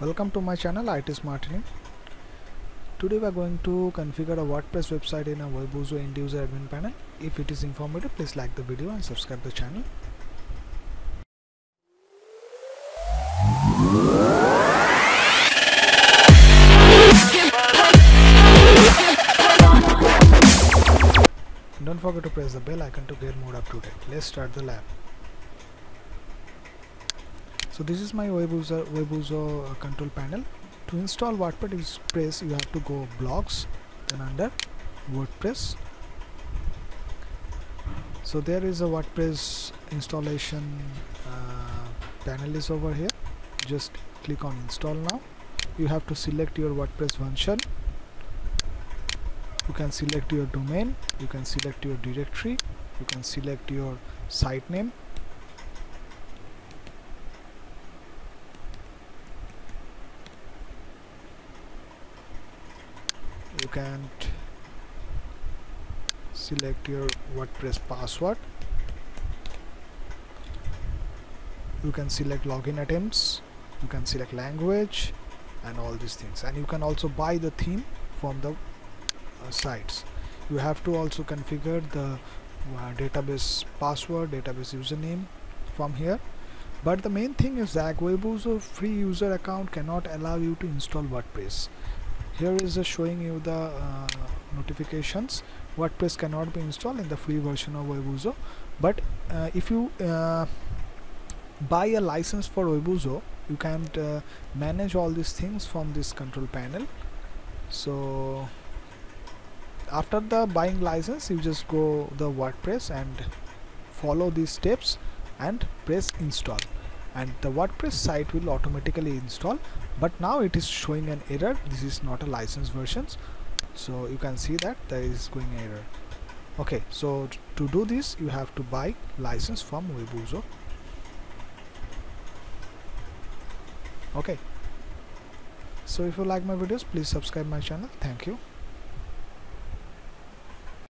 Welcome to my channel IT Smart Training. Today we are going to configure a WordPress website in a Webuzo end user admin panel. If it is informative, please like the video and subscribe the channel. Don't forget to press the bell icon to get more up to date. Let's start the lab. So this is my Webuzo, Webuzo uh, control panel. To install WordPress, you have to go blogs, then under WordPress. So there is a WordPress installation uh, panel is over here. Just click on install now. You have to select your WordPress version you can select your domain you can select your directory you can select your site name you can select your WordPress password. You can select login attempts. You can select language and all these things. And you can also buy the theme from the uh, sites. You have to also configure the uh, database password database username from here. But the main thing is that Webuzo free user account cannot allow you to install WordPress here is uh, showing you the uh, notifications. WordPress cannot be installed in the free version of Webuzo but uh, if you uh, buy a license for Webuzo you can uh, manage all these things from this control panel. So after the buying license you just go the WordPress and follow these steps and press install and the WordPress site will automatically install. But now it is showing an error. This is not a licensed versions so you can see that there is going error. Okay so to do this you have to buy license from Webuzo. Okay. So if you like my videos please subscribe my channel. Thank you